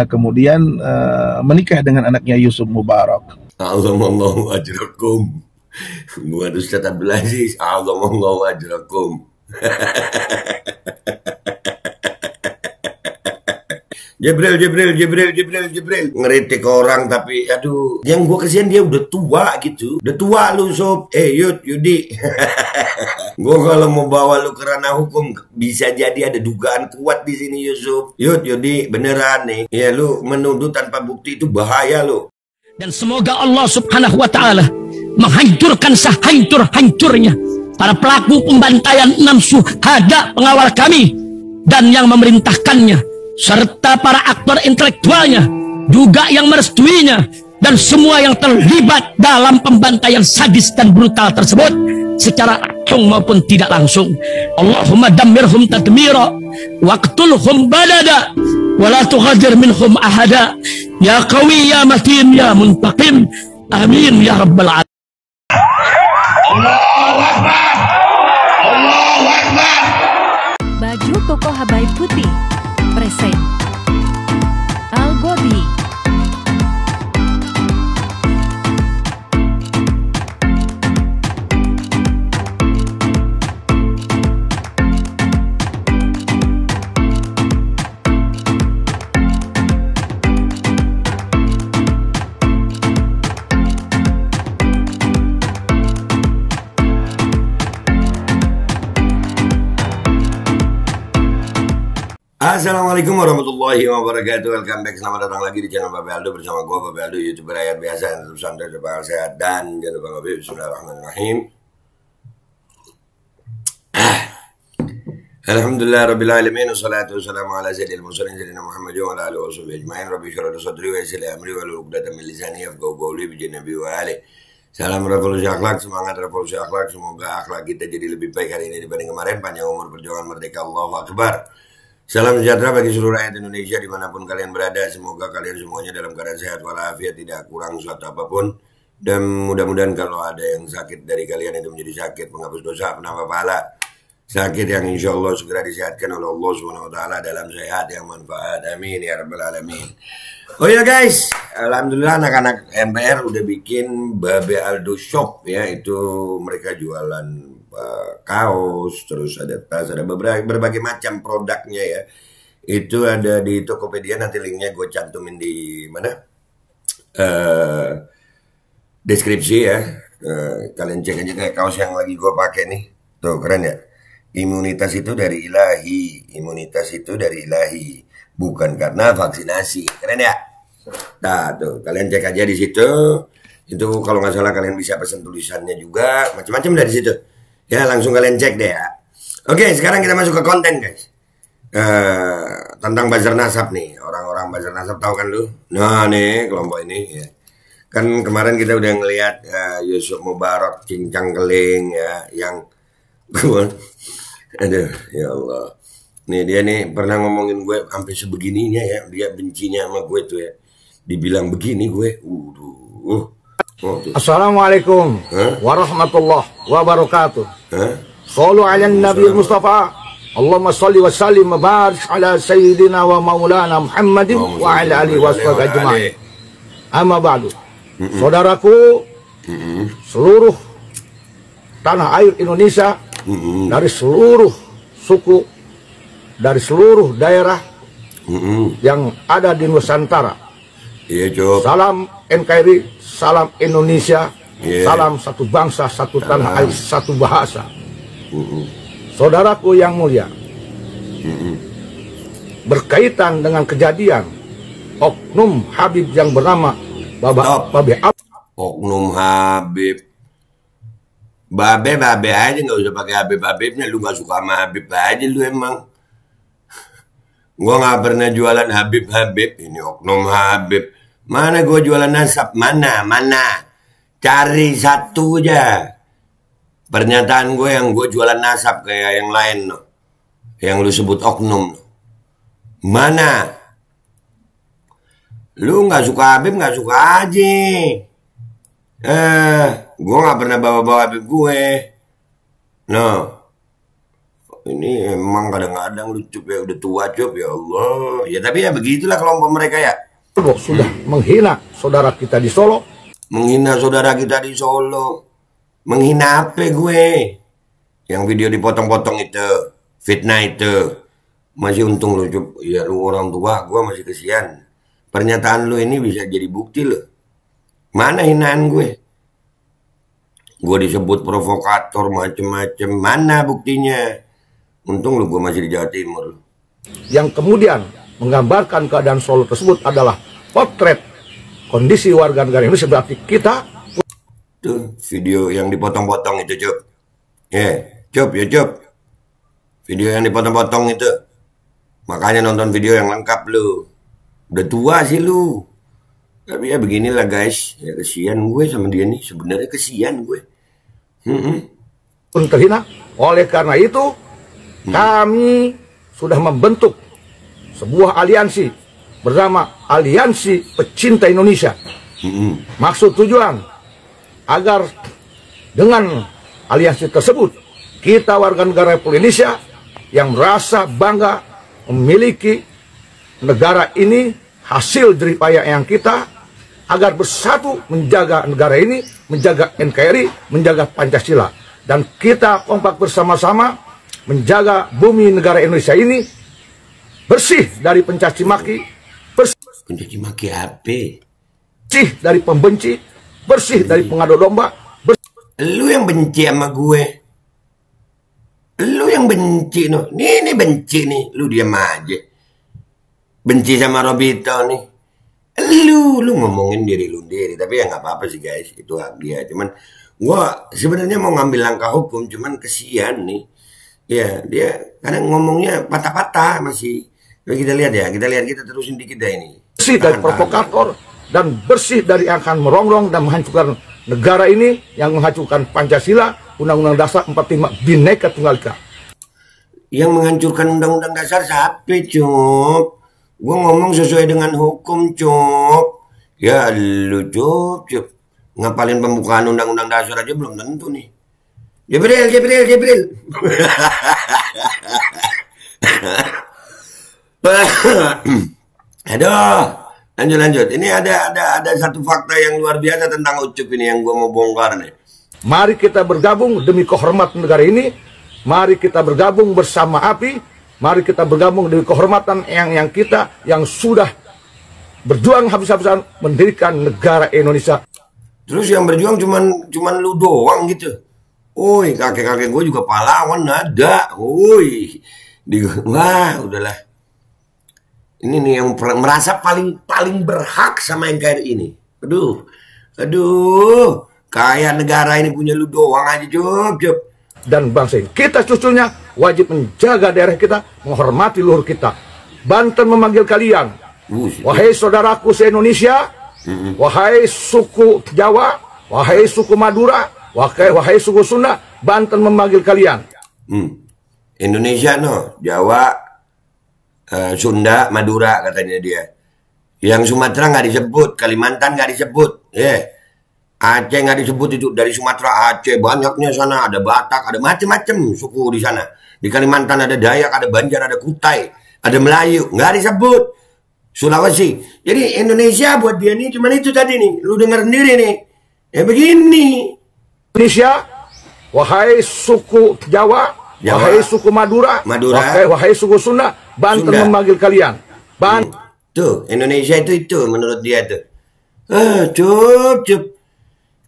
uh, kemudian uh, menikah dengan anaknya Yusuf Mubarak. Azamallahu ajrakum. Bukan Ustaz Abdul Aziz. Azamallahu ajrakum. Jibril, Jibril, Jibril, Jibril, Jibril. Ngeritik orang tapi aduh. Yang gua kesian dia udah tua gitu. Udah tua lu sob. Eh Yud, Yudi. gua kalau mau bawa lu ke ranah hukum bisa jadi ada dugaan kuat di sini Yusuf. Yud, Yudi, beneran nih. Ya lu menuduh tanpa bukti itu bahaya lu. Dan semoga Allah subhanahu wa ta'ala menghancurkan sehancur-hancurnya para pelaku pembantaian enam suhada pengawal kami dan yang memerintahkannya serta para aktor intelektualnya juga yang merestuinya dan semua yang terlibat dalam pembantaian sadis dan brutal tersebut secara langsung maupun tidak langsung. Allahumma dammirhum tadmira waqtulhum balada wala tughadir minhum ahada. Ya qawi ya matin ya muntaqim. Amin ya rabbal alamin. Baju koko Habaib Putih Present Assalamualaikum warahmatullahi wabarakatuh. Welcome back, selamat datang lagi di channel Babe Aldo Bersama gue Babe Aldo, youtuber rakyat biasa Yang tetap santai, tetap sehat Dan jangan lupa ngopi, bismillahirrahmanirrahim. Ah. Alhamdulillah Rabbil Alamin Wassalatu wassalamu ala sayyidil mursalin Sayyidina Muhammad wa ala alihi wa sahbihi ajma'in. Rabbi syurah sadri wa yassir amri wa luqdatan min lisani yafqahu qawli bi nabi wa ali Salam revolusi akhlak, semangat revolusi akhlak. Semoga akhlak kita jadi lebih baik hari ini dibanding kemarin. Panjang umur perjuangan merdeka. Allahu Akbar Salam sejahtera bagi seluruh rakyat Indonesia di mana pun kalian berada. Semoga kalian semuanya dalam keadaan sehat walafiat, tidak kurang suatu apa pun. Dan mudah-mudahan kalau ada yang sakit dari kalian itu menjadi sakit, menghapus dosa, penambah pahala. Sakit yang insya Allah segera disehatkan oleh Allah SWT dalam sehat yang manfaat. Amin ya rabbal alamin. Oh ya guys, alhamdulillah anak-anak MPR udah bikin Babe Aldo Shop ya itu mereka jualan uh, kaos, terus ada tas, ada berbagai, berbagai macam produknya ya. Itu ada di Tokopedia nanti linknya gue cantumin di mana? Uh, deskripsi ya. Uh, kalian cek aja kayak kaos yang lagi gue pakai nih. Tuh keren ya. Imunitas itu dari ilahi, imunitas itu dari ilahi, bukan karena vaksinasi. Keren ya? Nah, tuh kalian cek aja di situ. Itu kalau nggak salah kalian bisa pesan tulisannya juga, macam-macam dari situ. Ya langsung kalian cek deh ya. Oke, sekarang kita masuk ke konten guys. Uh, tentang buzzer nasab nih, orang-orang buzzer nasab tahu kan lu? Nah nih kelompok ini ya. Kan kemarin kita udah ngelihat uh, Yusuf Mubarak cincang keling ya, yang aduh ya Allah. Nih dia nih pernah ngomongin gue sampai sebegininya ya, dia bencinya sama gue tuh ya. Dibilang begini gue, uh, Oh, Assalamualaikum huh? warahmatullahi wabarakatuh. Sallu ala Nabi Mustafa. Allahumma salli wa sallim wa barik ala sayyidina wa maulana Muhammadin wa ala alihi wa sahbihi ajma'in. Amma ba'du. Saudaraku, seluruh tanah air Indonesia dari seluruh suku dari seluruh daerah yang ada di Nusantara. Iya. Salam NKRI salam Indonesia, yeah. salam satu bangsa, satu tanah air, satu bahasa. Uh -uh. Saudaraku yang mulia, -uh. berkaitan dengan kejadian oknum Habib yang bernama Baba Babe Ab. Oknum Habib. Babe, babe aja nggak usah pakai Habib Habibnya. Lu nggak suka sama Habib aja lu emang. Gua nggak pernah jualan Habib Habib. Ini oknum Habib. Mana gue jualan nasab? Mana? Mana? Cari satu aja. Pernyataan gue yang gue jualan nasab kayak yang lain no. Yang lu sebut oknum. Mana? Lu nggak suka Habib nggak suka aja. Eh, gue nggak pernah bawa-bawa Habib gue. No. ini emang kadang-kadang lu cup ya udah tua cup ya Allah. Ya tapi ya begitulah kelompok mereka ya. sudah menghina saudara kita di Solo. Menghina saudara kita di Solo. Menghina apa gue? Yang video dipotong-potong itu. Fitnah itu. Masih untung lu. Ya lu orang tua gue masih kesian. Pernyataan lu ini bisa jadi bukti lo. Mana hinaan gue? Gue disebut provokator macem-macem. Mana buktinya? Untung lu gue masih di Jawa Timur. Yang kemudian menggambarkan keadaan Solo tersebut adalah potret kondisi warga negara Indonesia berarti kita tuh video yang dipotong-potong itu cup ya yeah, cup ya cup video yang dipotong-potong itu. Makanya nonton video yang lengkap lu. Udah tua sih lu. Tapi ya beginilah guys. Ya kesian gue sama dia nih. Sebenarnya kesian gue. Hmm. pun terhina. Oleh karena itu hmm. kami sudah membentuk sebuah aliansi bernama Aliansi Pecinta Indonesia. Hmm. Maksud tujuan agar dengan aliansi tersebut kita warga negara Republik Indonesia yang merasa bangga memiliki negara ini hasil jeripaya yang kita agar bersatu menjaga negara ini, menjaga NKRI, menjaga Pancasila. Dan kita kompak bersama-sama menjaga bumi negara Indonesia ini bersih dari pencaci maki, pencaci maki apa? Bersih dari pembenci, bersih dari pengadu domba. Bersih. Lu yang benci sama gue. Lu yang benci no. Nih, ini benci nih. Lu diam aja. Benci sama Robito nih. Lu, lu ngomongin diri lu sendiri. Tapi ya nggak apa-apa sih guys. Itu hak dia. Cuman gua sebenarnya mau ngambil langkah hukum. Cuman kesian nih Ya, dia kadang ngomongnya patah-patah masih. Kita lihat ya, kita lihat kita terusin dikit deh ini. Bersih dari provokator dan bersih dari yang akan merongrong dan menghancurkan negara ini yang menghancurkan Pancasila, Undang-Undang Dasar 45 Bhinneka Tunggal Ika. Yang menghancurkan Undang-Undang Dasar siapa, Cuk? Gue ngomong sesuai dengan hukum, Cuk. Ya lu, Cuk, Cuk. Ngapalin pembukaan Undang-Undang Dasar aja belum tentu nih. Jibril, Jibril, Jibril. Aduh, lanjut lanjut. Ini ada ada ada satu fakta yang luar biasa tentang Ucup ini yang gue mau bongkar nih. Mari kita bergabung demi kehormatan negara ini. Mari kita bergabung bersama api. Mari kita bergabung demi kehormatan yang yang kita yang sudah berjuang habis-habisan mendirikan negara Indonesia. Terus yang berjuang cuman cuman lu doang gitu. Woi, kakek-kakek gue juga pahlawan ada. Woi, di wah udahlah. Ini nih yang merasa paling paling berhak sama NKRI ini. Aduh, aduh, kayak negara ini punya lu doang aja, Job, Job. Dan bangsa ini, kita cucunya wajib menjaga daerah kita, menghormati luhur kita. Banten memanggil kalian, wahai saudaraku se-Indonesia, wahai suku Jawa, wahai suku Madura, Wahai, wahai suku Sunda, Banten memanggil kalian. Hmm. Indonesia no, Jawa, uh, Sunda, Madura katanya dia. Yang Sumatera nggak disebut, Kalimantan nggak disebut, ya. Yeah. Aceh nggak disebut itu dari Sumatera Aceh banyaknya sana ada Batak ada macam-macam suku di sana di Kalimantan ada Dayak ada Banjar ada Kutai ada Melayu nggak disebut Sulawesi jadi Indonesia buat dia nih cuma itu tadi nih lu dengar sendiri nih ya begini Indonesia, wahai suku Jawa, Jawa. wahai suku Madura, Madura. Wahai, wahai suku Sunda, Banten Sunda. memanggil kalian. Ban hmm. Tuh, Indonesia itu itu menurut dia tuh. Ah, cup, cup.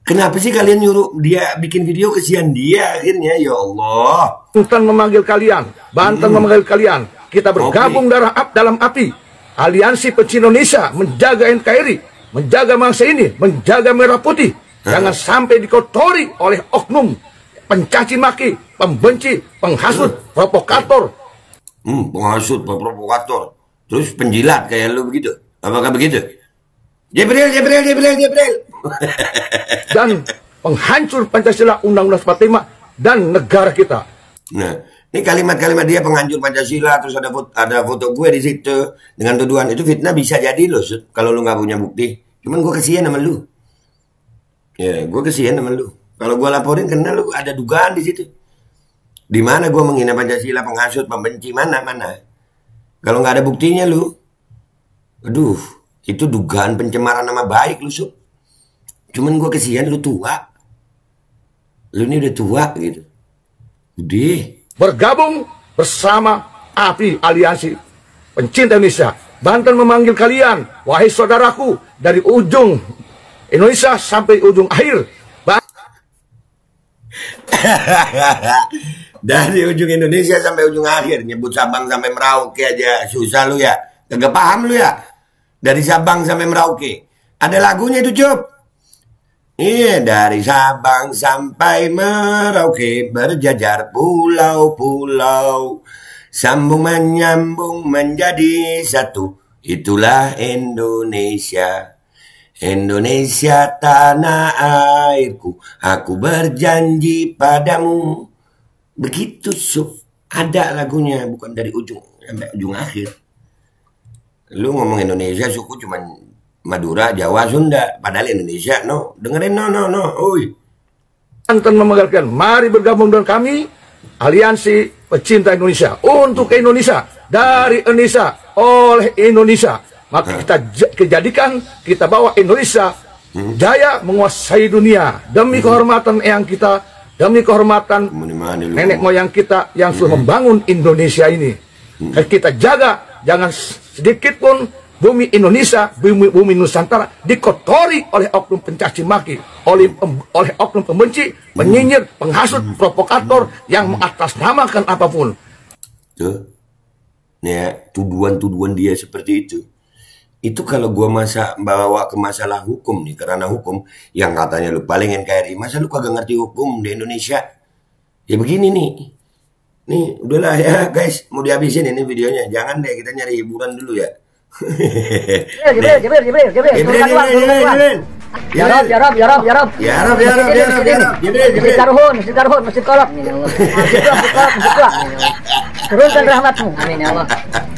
Kenapa sih kalian nyuruh dia bikin video kesian dia akhirnya ya Allah. Banten memanggil kalian, Banten hmm. memanggil kalian. Kita bergabung okay. darah dalam api. Aliansi Pecinta Indonesia menjaga NKRI, menjaga bangsa ini, menjaga merah putih, Jangan sampai dikotori oleh oknum pencaci maki, pembenci, penghasut, provokator. Hmm, penghasut, provokator. Terus penjilat kayak lu begitu. Apakah begitu? Jibril, Jibril, Jibril, Jibril. dan penghancur Pancasila Undang-Undang 45 dan negara kita. Nah, ini kalimat-kalimat dia penghancur Pancasila terus ada foto, ada foto gue di situ dengan tuduhan itu fitnah bisa jadi loh kalau lu nggak punya bukti. Cuman gue kasihan sama lu. Ya, gue kesian sama lu. Kalau gue laporin karena lu ada dugaan di situ. Di mana gue menghina Pancasila, penghasut, pembenci, mana, mana? Kalau nggak ada buktinya lu, aduh, itu dugaan pencemaran nama baik lu, Sup. Cuman gue kesian lu tua. Lu ini udah tua gitu. Udah. Bergabung bersama API Aliansi Pencinta Indonesia. Banten memanggil kalian, wahai saudaraku, dari ujung Indonesia sampai ujung akhir. Ba- Dari ujung Indonesia sampai ujung akhir nyebut Sabang sampai Merauke aja susah lu ya. Kagak paham lu ya. Dari Sabang sampai Merauke. Ada lagunya itu, Cup. Iya, dari Sabang sampai Merauke berjajar pulau-pulau. Sambung menyambung menjadi satu. Itulah Indonesia. Indonesia tanah airku. Aku berjanji padamu. Begitu, Suf. Ada lagunya, bukan dari ujung sampai ujung akhir. Lu ngomong Indonesia, suku cuman Madura, Jawa, Sunda. Padahal Indonesia, no. Dengerin, no, no, no. Oi. Banten memanggilkan, mari bergabung dengan kami, Aliansi Pecinta Indonesia. Untuk Indonesia, dari Indonesia, oleh Indonesia. Maka kita kejadikan, kita bawa Indonesia jaya menguasai dunia. Demi kehormatan yang kita, demi kehormatan nenek moyang kita yang sudah membangun Indonesia ini. Dan kita jaga, jangan sedikit pun bumi Indonesia, bumi, bumi Nusantara dikotori oleh oknum pencaci maki, oleh pem- oleh oknum pembenci, penyinyir, penghasut, provokator yang mengatasnamakan apa pun. Tuh. Nih ya, tuduhan-tuduhan dia seperti itu. Itu kalau gua masa bawa ke masalah hukum nih, karena hukum yang katanya lu paling NKRI, masa lu kagak ngerti hukum di Indonesia? Ya begini nih. Nih, udahlah ya guys, mau dihabisin ini videonya. Jangan deh, kita nyari hiburan dulu ya. Jibril, Jibril, Jibril, Jibril, Jibril, turunkan uang, Jibril, turunkan uang. Jibril. Ya Rob, ya Rob, ya Rob, ya Rob. Ya Rob, ya Rob, ya Rob, masjid ya. Rob. Jibril, Jibril. Masjid Karuhun, Masjid Karuhun, Masjid Kolok. Masjid Kolok, Masjid Kolok, Masjid Kolok. Turunkan rahmatmu. Amin ya Allah.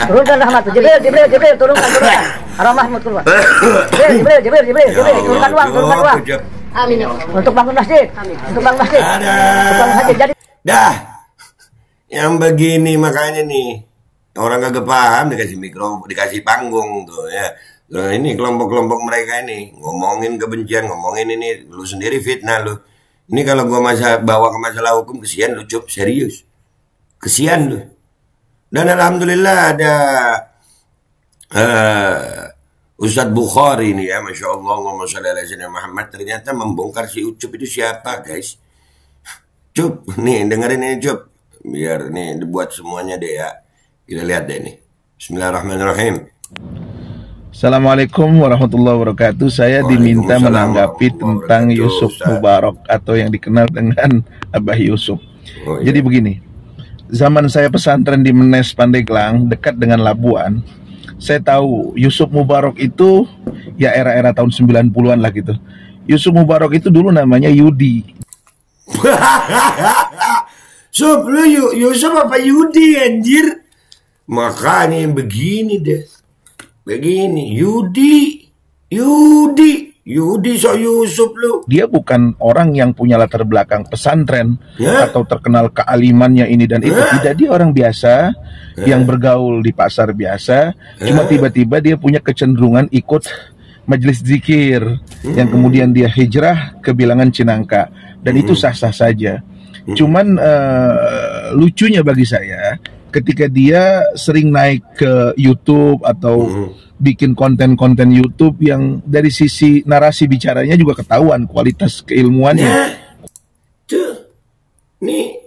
Turunkan rahmatmu. Jibril, Jibril, Jibril, turunkan, turunkan. Arwah Mahmud keluar. Jibril, Jibril, Jibril, Jibril, Ya Jibril, turunkan uang, turunkan uang. Amin ya Allah. Untuk bangun masjid. Untuk bangun masjid. Ada. Untuk bangun masjid. Jadi Dah. Yang begini makanya nih. Orang kagak paham dikasih mikro, dikasih panggung tuh ya. Nah, ini kelompok-kelompok mereka ini ngomongin kebencian, ngomongin ini lu sendiri fitnah lu. Ini kalau gua masa bawa ke masalah hukum kesian lu cup serius. Kesian lu. Dan alhamdulillah ada eh Ustadz Bukhari ini ya, Masya Allah, alaihi wasallam Muhammad ternyata membongkar si Ucup itu siapa guys? Cup, nih dengerin ini Cup. Biar nih dibuat semuanya deh ya. Kita lihat deh nih. Bismillahirrahmanirrahim. Assalamualaikum warahmatullahi wabarakatuh. Saya diminta menanggapi tentang Yusuf. Mubarak atau yang dikenal dengan Abah Yusuf. Oh, iya. Jadi begini, zaman saya pesantren di Menes Pandeglang dekat dengan Labuan, saya tahu Yusuf Mubarak itu ya era-era tahun 90-an lah gitu. Yusuf Mubarak itu dulu namanya Yudi. Sup, lu Yu- Yusuf apa Yudi anjir? Makanya begini deh. Begini, Yudi. Yudi. Yudi so Yusuf lu. Dia bukan orang yang punya latar belakang pesantren Ya. atau terkenal kealimannya ini dan itu. Ya. Tidak, dia orang biasa yang bergaul di pasar biasa. Cuma tiba-tiba dia punya kecenderungan ikut majelis zikir yang kemudian dia hijrah ke bilangan Cinangka dan itu sah-sah saja. Cuman eh, lucunya bagi saya ketika dia sering naik ke YouTube atau bikin konten-konten YouTube yang dari sisi narasi bicaranya juga ketahuan kualitas keilmuannya. Ya. Tuh. Nih,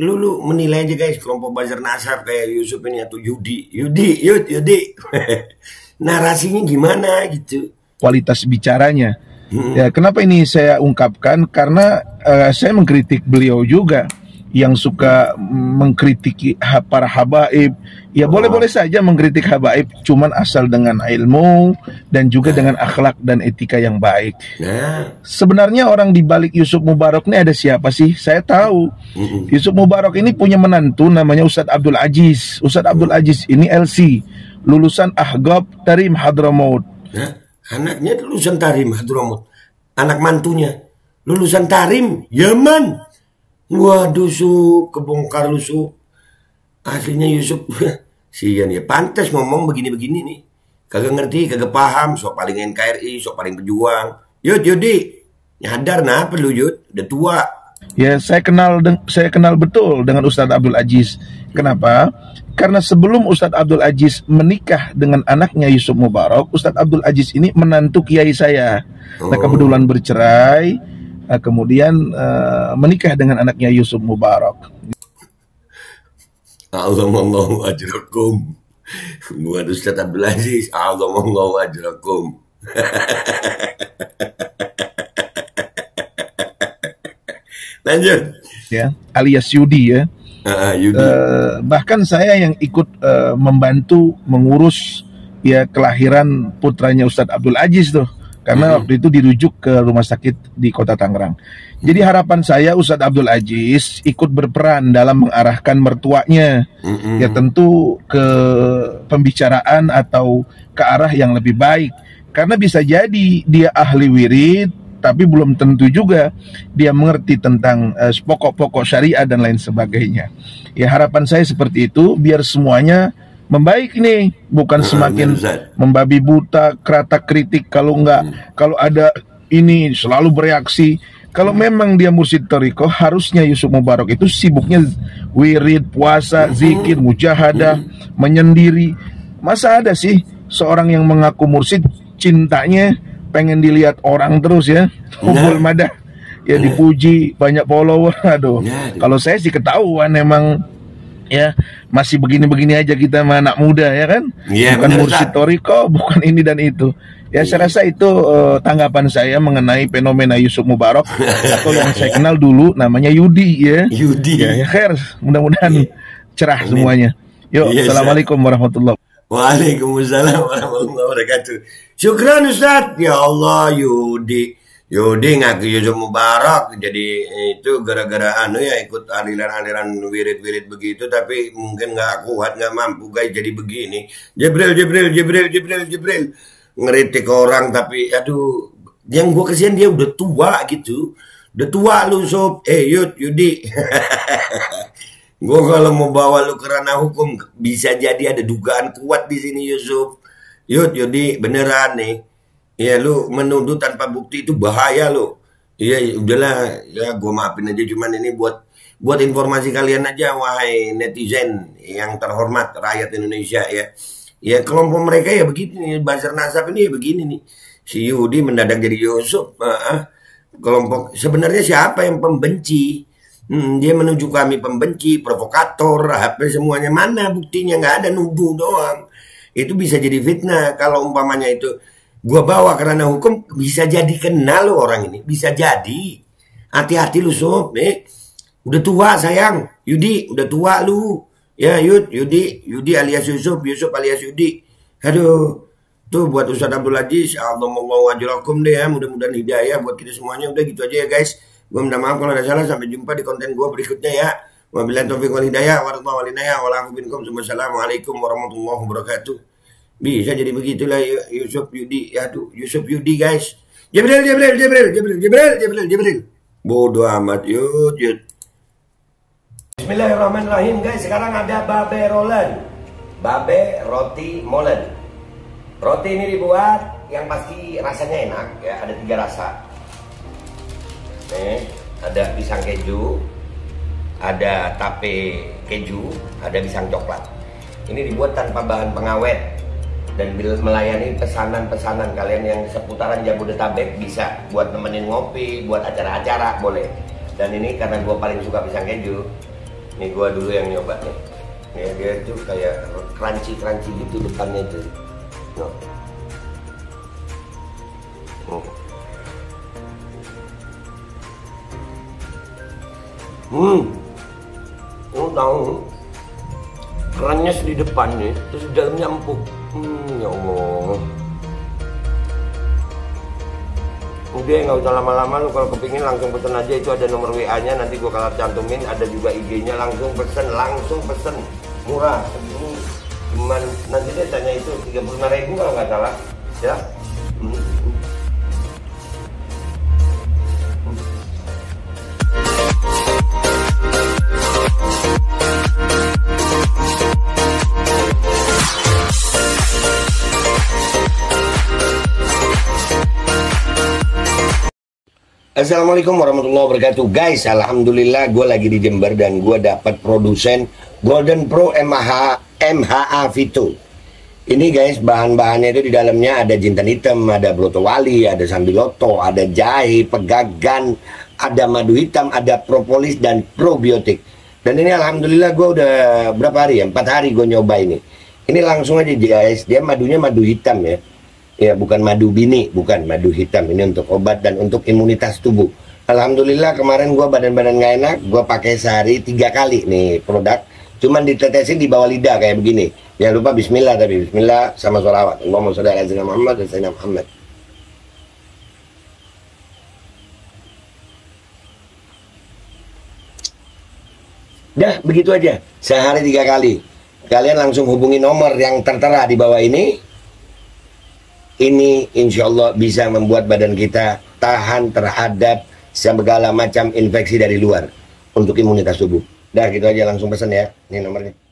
lu, lu menilai aja guys kelompok Bazar Nasar kayak Yusuf ini atau Yudi. Yudi, Yud, Yudi. Narasinya gimana gitu. kualitas bicaranya. Ya, kenapa ini saya ungkapkan? Karena eh, saya mengkritik beliau juga yang suka mengkritiki para habaib. Ya boleh-boleh saja mengkritik habaib, cuman asal dengan ilmu dan juga dengan akhlak dan etika yang baik. Nah, Sebenarnya orang di balik Yusuf Mubarak ini ada siapa sih? Saya tahu. Yusuf Mubarak ini punya menantu namanya Ustadz Abdul Aziz. Ustadz Abdul Aziz ini LC, lulusan Ahgab Tarim Hadramaut. nah, anaknya lulusan Tarim Hadramut. Anak mantunya lulusan Tarim Yaman. Waduh, Sup, kebongkar lu, Sup. Aslinya Yusuf, sian ya. Pantas ngomong begini-begini nih. Kagak ngerti, kagak paham. Sok paling NKRI, sok paling pejuang. Yud, Yudi. Nyadar nah, perlu Yud. Udah tua. Ya, saya kenal saya kenal betul dengan Ustadz Abdul Aziz. Kenapa? Karena sebelum Ustadz Abdul Aziz menikah dengan anaknya Yusuf Mubarak, Ustadz Abdul Aziz ini menantu kiai saya. Nah, Oh. kebetulan bercerai, eh, kemudian eh, menikah dengan anaknya Yusuf Mubarak. Allahu ajrakum. Bukan Ustaz Abdul Aziz. Allahu ajrakum. Lanjut. Ya, alias Yudi ya. Ah, Yudi. Eh, bahkan saya yang ikut eh, membantu mengurus ya kelahiran putranya Ustadz Abdul Aziz tuh karena waktu itu dirujuk ke rumah sakit di kota Tangerang. Jadi harapan saya Ustadz Abdul Aziz ikut berperan dalam mengarahkan mertuanya Mm-mm. ya tentu ke pembicaraan atau ke arah yang lebih baik karena bisa jadi dia ahli wirid tapi belum tentu juga dia mengerti tentang eh, pokok-pokok syariah dan lain sebagainya. Ya harapan saya seperti itu biar semuanya membaik nih, bukan semakin membabi buta, kerata kritik kalau enggak kalau ada ini selalu bereaksi. Kalau memang dia mursyid toriko, harusnya Yusuf Mubarak itu sibuknya wirid, puasa, zikir, mujahadah, menyendiri. Masa ada sih seorang yang mengaku mursyid cintanya pengen dilihat orang terus ya, kumpul madah, ya. dipuji banyak follower, aduh. Ya, aduh. Kalau saya sih ketahuan emang ya masih begini-begini aja kita sama anak muda ya kan Iya, bukan mursyid toriko bukan ini dan itu ya saya rasa itu eh, tanggapan saya mengenai fenomena Yusuf Mubarak atau yang saya kenal dulu namanya Yudi ya Yudi. ya, ya khair mudah-mudahan cerah Amin. semuanya yuk Ustaz. assalamualaikum warahmatullahi Waalaikumsalam warahmatullahi wabarakatuh. Syukran Ustaz. Ya Allah Yudi. Yudi ngaku Yusuf Mubarak. Jadi itu gara-gara anu ya ikut aliran-aliran wirid-wirid begitu. Tapi mungkin nggak kuat, nggak mampu guys jadi begini. Jibril, Jibril, Jibril, Jibril, Jibril. Ngeritik orang tapi aduh. Yang gua kesian dia udah tua gitu. Udah tua lu sob. Eh Yud, Yudi. Gue kalau mau bawa lu ke ranah hukum bisa jadi ada dugaan kuat di sini Yusuf. Yud, Yudi beneran nih. Ya lu menuduh tanpa bukti itu bahaya lo. Iya ya udahlah ya gue maafin aja cuman ini buat buat informasi kalian aja wahai netizen yang terhormat rakyat Indonesia ya. Ya kelompok mereka ya begini Bazar Nasab ini ya begini nih. Si Yudi mendadak jadi Yusuf. Ah, ah. kelompok sebenarnya siapa yang pembenci? Hmm, dia menuju kami pembenci, provokator, apa semuanya mana buktinya nggak ada nuduh doang. Itu bisa jadi fitnah kalau umpamanya itu gua bawa karena hukum bisa jadi kenal lo orang ini, bisa jadi. Hati-hati lu sob, eh. Udah tua sayang, Yudi udah tua lu. Ya Yud, Yudi, Yudi alias Yusuf, Yusuf alias Yudi. Aduh, tuh buat Ustadz Abdul Aziz, Allah mau wajulakum deh ya, mudah-mudahan hidayah buat kita semuanya. Udah gitu aja ya guys. Gue minta maaf kalau ada salah. Sampai jumpa di konten gue berikutnya ya. Wabillahi taufiq wal hidayah. Warahmatullahi wabarakatuh. Warahmatullahi wabarakatuh. Bisa jadi begitulah Yu- Yusuf Yudi. Aduh, Yusuf Yudi guys. Jibril, Jibril, Jibril, Jibril, Jibril, Jibril, Jibril. Bodoh amat, yud, yud. Bismillahirrahmanirrahim guys. Sekarang ada babe rolen. Babe roti molen. Roti ini dibuat yang pasti rasanya enak ya. Ada tiga rasa. Nih, ada pisang keju, ada tape keju, ada pisang coklat. Ini dibuat tanpa bahan pengawet dan bil melayani pesanan-pesanan kalian yang seputaran Jabodetabek bisa buat nemenin ngopi, buat acara-acara boleh. Dan ini karena gue paling suka pisang keju, ini gue dulu yang nyoba nih. Nih dia itu kayak crunchy-crunchy gitu depannya itu. No. Oh. Hmm. Lu tahu kerannya di depan nih, terus dalamnya empuk. Hmm, ya Allah. Udah nggak usah lama-lama lu. Kalau kepingin langsung pesen aja. Itu ada nomor WA-nya nanti gua kalau cantumin. Ada juga IG-nya langsung pesen langsung pesen. Murah. Segini cuman nanti dia tanya itu. 35 ribu kalau nggak salah. Ya? Hmm. Assalamualaikum warahmatullahi wabarakatuh. Guys, Alhamdulillah gue lagi di Jember dan gue dapat produsen Golden Pro MH, MHA Vito. Ini guys, bahan-bahannya itu di dalamnya ada jintan hitam, ada broto wali, ada sambiloto, ada jahe, pegagan, ada madu hitam, ada propolis dan probiotik. Dan ini Alhamdulillah gue udah berapa hari ya? Empat hari gue nyoba ini. Ini langsung aja guys, dia madunya madu hitam ya ya bukan madu bini bukan madu hitam. Ini untuk obat dan untuk imunitas tubuh. Alhamdulillah kemarin gua badan-badan gak enak gua pakai sehari tiga kali nih produk. Cuman ditetesin di bawah lidah kayak begini. Jangan lupa Bismillah tapi Bismillah sama sholawat. Allahumma sholli ala sayyidina Muhammad dan sayyidina Muhammad. Dah begitu aja. Sehari tiga kali. Kalian langsung hubungi nomor yang tertera di bawah ini ini insya Allah bisa membuat badan kita tahan terhadap segala macam infeksi dari luar untuk imunitas tubuh. Dah gitu aja langsung pesan ya. Ini nomornya.